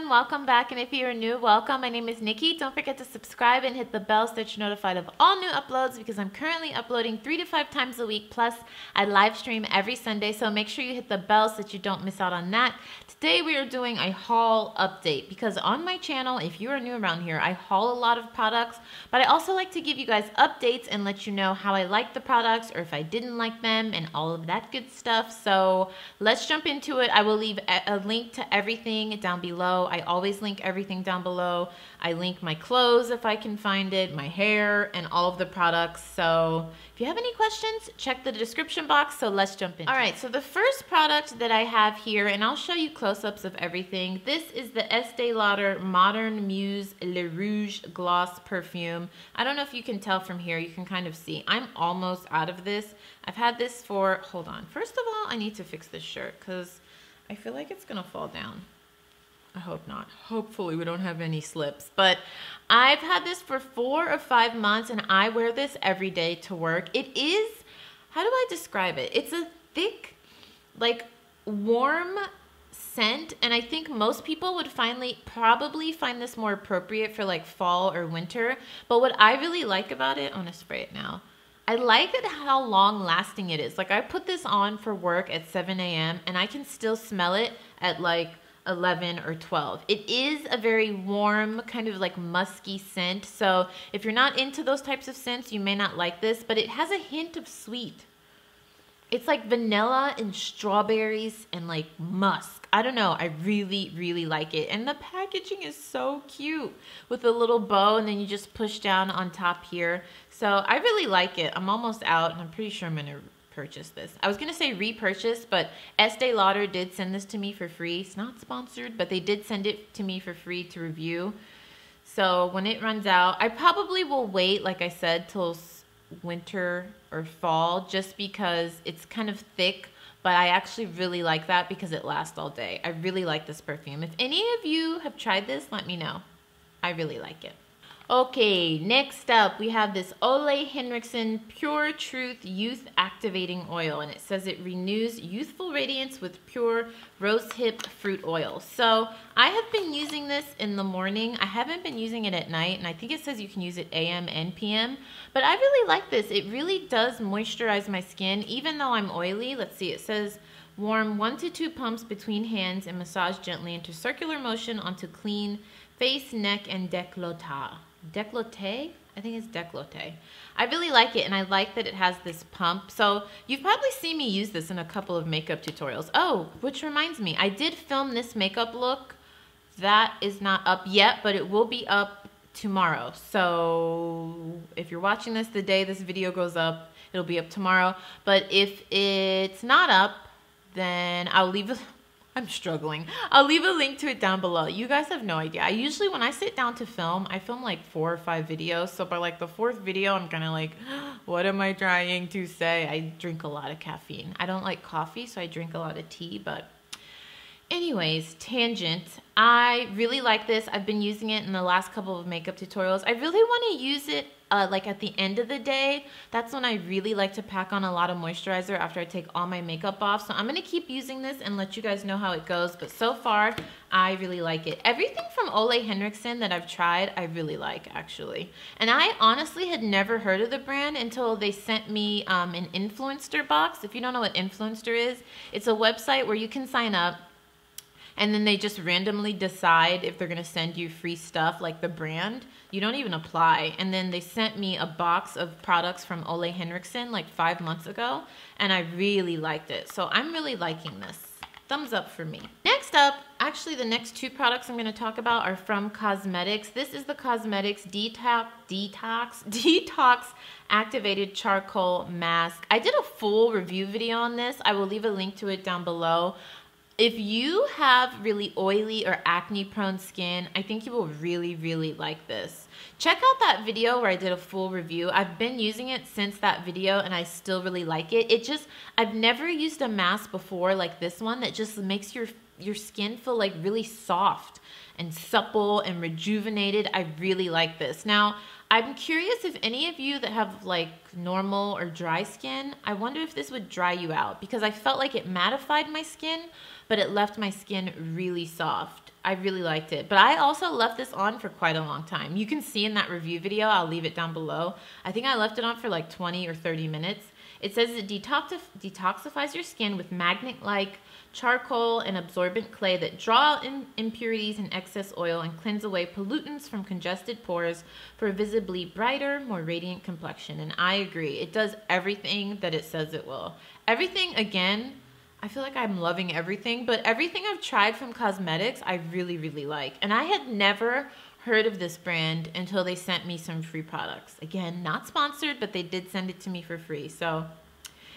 everyone, welcome back. And if you are new, welcome. My name is Nikki. Don't forget to subscribe and hit the bell so that you're notified of all new uploads because I'm currently uploading three to five times a week. Plus, I live stream every Sunday, so make sure you hit the bell so that you don't miss out on that. Today, we are doing a haul update because on my channel, if you are new around here, I haul a lot of products, but I also like to give you guys updates and let you know how I like the products or if I didn't like them and all of that good stuff. So let's jump into it. I will leave a link to everything down below. I always link everything down below. I link my clothes if I can find it, my hair, and all of the products. So if you have any questions, check the description box. So let's jump in. All right, so the first product that I have here, and I'll show you close-ups of everything. This is the Estee Lauder Modern Muse Le Rouge Gloss Perfume. I don't know if you can tell from here. You can kind of see. I'm almost out of this. I've had this for, hold on. First of all, I need to fix this shirt because I feel like it's going to fall down. I hope not. Hopefully we don't have any slips. But I've had this for four or five months and I wear this every day to work. It is, how do I describe it? It's a thick, like warm scent and I think most people would finally probably find this more appropriate for like fall or winter. But what I really like about it, I'm gonna spray it now. I like it how long lasting it is. Like I put this on for work at 7 a.m. and I can still smell it at like 11 or 12. It is a very warm, kind of like musky scent. So if you're not into those types of scents, you may not like this, but it has a hint of sweet. It's like vanilla and strawberries and like musk. I don't know. I really, really like it. And the packaging is so cute with a little bow and then you just push down on top here. So I really like it. I'm almost out and I'm pretty sure I'm going to this. I was going to say repurchase, but Estee Lauder did send this to me for free. It's not sponsored, but they did send it to me for free to review. So when it runs out, I probably will wait, like I said, till winter or fall just because it's kind of thick but I actually really like that because it lasts all day. I really like this perfume. If any of you have tried this, let me know. I really like it. Okay, next up we have this Ole Henriksen Pure Truth Youth Activating Oil and it says it renews youthful radiance with pure rosehip fruit oil. So I have been using this in the morning. I haven't been using it at night and I think it says you can use it AM and PM, but I really like this. It really does moisturize my skin even though I'm oily. Let's see, it says warm one to two pumps between hands and massage gently into circular motion onto clean face, neck, and décolleté. Décolleté? I think it's décolleté. I really like it, and I like that it has this pump. So you've probably seen me use this in a couple of makeup tutorials. Oh, which reminds me, I did film this makeup look. That is not up yet, but it will be up tomorrow. So if you're watching this the day this video goes up, it'll be up tomorrow. But if it's not up, then I'll leave I'm struggling. I'll leave a link to it down below. You guys have no idea. I usually, when I sit down to film, I film like four or five videos. So by like the fourth video, I'm kind of like, what am I trying to say? I drink a lot of caffeine. I don't like coffee, so I drink a lot of tea, but anyways, tangent. I really like this. I've been using it in the last couple of makeup tutorials. I really want to use it uh, like at the end of the day, that's when I really like to pack on a lot of moisturizer after I take all my makeup off. So I'm going to keep using this and let you guys know how it goes. But so far, I really like it. Everything from Ole Henriksen that I've tried, I really like actually. And I honestly had never heard of the brand until they sent me um, an Influenster box. If you don't know what Influenster is, it's a website where you can sign up and then they just randomly decide if they're going to send you free stuff like the brand. You don't even apply. And then they sent me a box of products from Ole Henriksen like five months ago, and I really liked it. So I'm really liking this. Thumbs up for me. Next up, actually the next two products I'm going to talk about are from Cosmedix. This is the Cosmedix Detox, Detox, Detox Activated Charcoal Mask. I did a full review video on this. I will leave a link to it down below. If you have really oily or acne prone skin, I think you will really, really like this. Check out that video where I did a full review. I've been using it since that video and I still really like it. It just, I've never used a mask before like this one that just makes your, your skin feel like really soft and supple and rejuvenated. I really like this. Now, I'm curious if any of you that have like normal or dry skin, I wonder if this would dry you out because I felt like it mattified my skin, but it left my skin really soft. I really liked it. But I also left this on for quite a long time. You can see in that review video, I'll leave it down below. I think I left it on for like 20 or 30 minutes. It says it detoxif detoxifies your skin with magnet-like charcoal and absorbent clay that draw in impurities and excess oil and cleanse away pollutants from congested pores for a visibly brighter, more radiant complexion. And I agree. It does everything that it says it will. Everything, again, I feel like I'm loving everything, but everything I've tried from Cosmedix, I really, really like. And I had never heard of this brand until they sent me some free products. Again, not sponsored, but they did send it to me for free. So,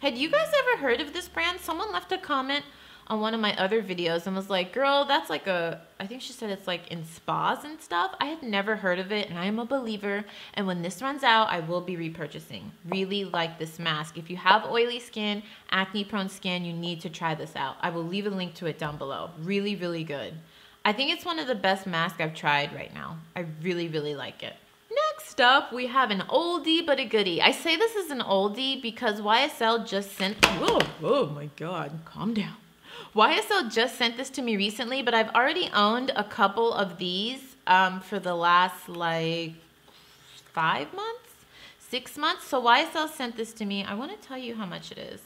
had you guys ever heard of this brand? Someone left a comment on one of my other videos and was like, girl, that's like a, I think she said it's like in spas and stuff. I had never heard of it and I am a believer. And when this runs out, I will be repurchasing. Really like this mask. If you have oily skin, acne prone skin, you need to try this out. I will leave a link to it down below. Really, really good. I think it's one of the best masks I've tried right now. I really, really like it. Next up, we have an oldie but a goodie. I say this is an oldie because YSL just sent, whoa, oh my God, calm down. YSL just sent this to me recently, but I've already owned a couple of these um, for the last like five months, six months. So YSL sent this to me. I want to tell you how much it is.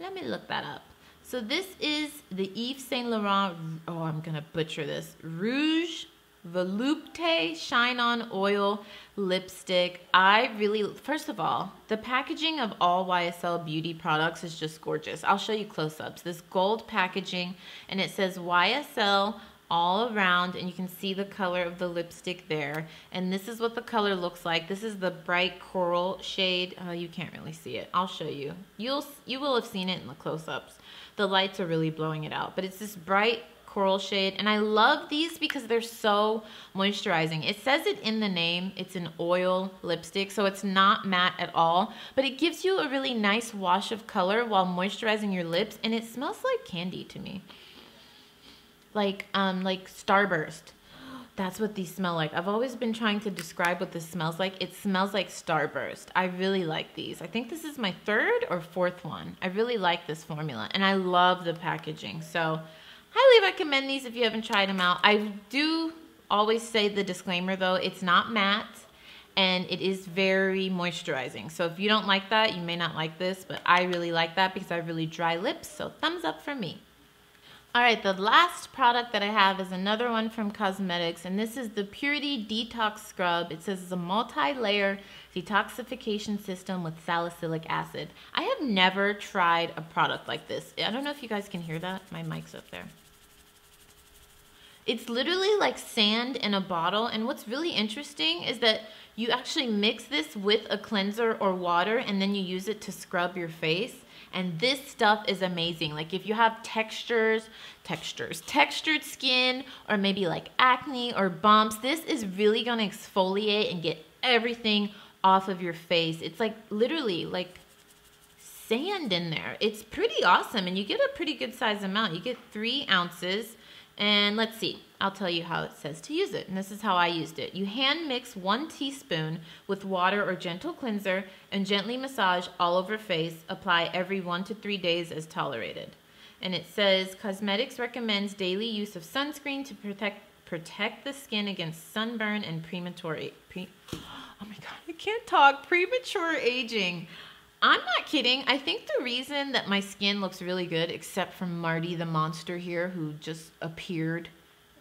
Let me look that up. So this is the Yves Saint Laurent, oh, I'm going to butcher this, Rouge Volupte Shine On Oil Lipstick. I really, first of all, the packaging of all YSL beauty products is just gorgeous. I'll show you close-ups. This gold packaging, and it says YSL all around and you can see the color of the lipstick there and this is what the color looks like this is the bright coral shade oh you can't really see it I'll show you you'll you will have seen it in the close-ups the lights are really blowing it out but it's this bright coral shade. And I love these because they're so moisturizing. It says it in the name. It's an oil lipstick, so it's not matte at all. But it gives you a really nice wash of color while moisturizing your lips. And it smells like candy to me. Like, um, like Starburst. That's what these smell like. I've always been trying to describe what this smells like. It smells like Starburst. I really like these. I think this is my third or fourth one. I really like this formula and I love the packaging. So highly recommend these if you haven't tried them out. I do always say the disclaimer though, it's not matte and it is very moisturizing. So if you don't like that, you may not like this, but I really like that because I have really dry lips, so thumbs up for me. All right, the last product that I have is another one from Cosmedix, and this is the Purity Detox Scrub. It says it's a multi-layer detoxification system with salicylic acid. I have never tried a product like this. I don't know if you guys can hear that. My mic's up there. It's literally like sand in a bottle. And what's really interesting is that you actually mix this with a cleanser or water and then you use it to scrub your face. And this stuff is amazing. Like if you have textures, textures, textured skin, or maybe like acne or bumps, this is really gonna exfoliate and get everything off of your face. It's like literally like sand in there. It's pretty awesome. And you get a pretty good size amount. You get three ounces and let's see, I'll tell you how it says to use it. And this is how I used it. You hand mix one teaspoon with water or gentle cleanser and gently massage all over face. Apply every one to three days as tolerated. And it says, Cosmedix recommends daily use of sunscreen to protect protect the skin against sunburn and premature, pre, oh my God, I can't talk, premature aging. I'm not kidding. I think the reason that my skin looks really good, except for Marty the monster here, who just appeared,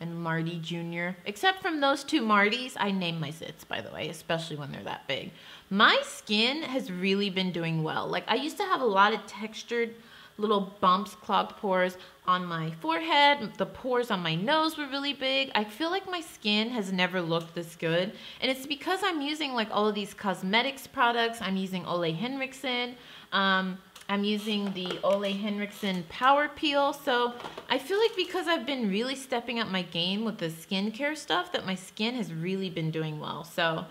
and Marty Jr., except from those two Martys, I name my zits, by the way, especially when they're that big. My skin has really been doing well. Like, I used to have a lot of textured little bumps, clogged pores on my forehead. The pores on my nose were really big. I feel like my skin has never looked this good. And it's because I'm using like all of these Cosmedix products. I'm using Ole Henriksen. Um, I'm using the Ole Henriksen Power Peel. So I feel like because I've been really stepping up my game with the skincare stuff that my skin has really been doing well. So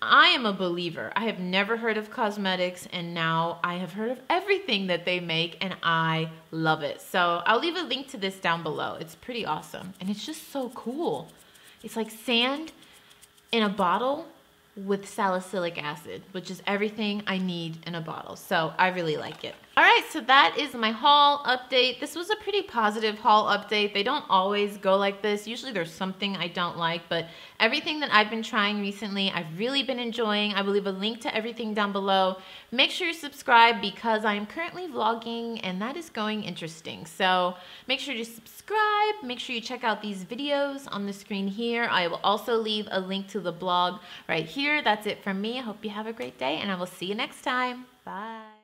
I am a believer. I have never heard of Cosmedix and now I have heard of everything that they make and I love it. So I'll leave a link to this down below. It's pretty awesome and it's just so cool. It's like sand in a bottle with salicylic acid, which is everything I need in a bottle. So I really like it. All right, so that is my haul update. This was a pretty positive haul update. They don't always go like this. Usually there's something I don't like, but everything that I've been trying recently, I've really been enjoying. I will leave a link to everything down below. Make sure you subscribe because I am currently vlogging and that is going interesting. So make sure to subscribe. Make sure you check out these videos on the screen here. I will also leave a link to the blog right here. That's it from me. I hope you have a great day and I will see you next time. Bye.